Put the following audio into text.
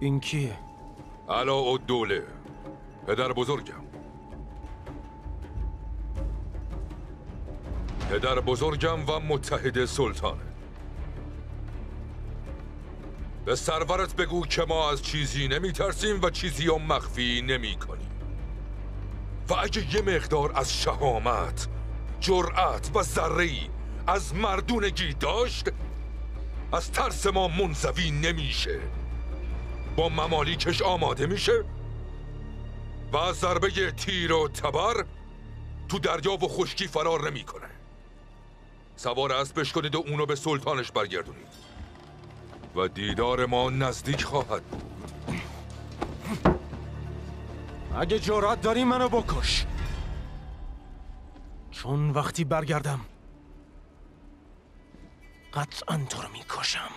این کیه؟ علا و دوله پدر بزرگم. پدر بزرگم و متحد سلطانه به سرورت بگو که ما از چیزی نمی ترسیم و چیزی رو مخفی نمی کنیم و اگه یه مقدار از شهامت جرأت و ذره‌ای از مردونگی داشت از ترس ما منزوی نمیشه. با ممالیکش آماده میشه و از ضربه تیر و تبر تو دریا و خشکی فرار نمی‌کنه. سوار اسبش کنید و اونو به سلطانش برگردونید. و دیدار ما نزدیک خواهد بود. اگه جرأت داری منو بکش. چون وقتی برگردم قطعا تو رو می‌کشم.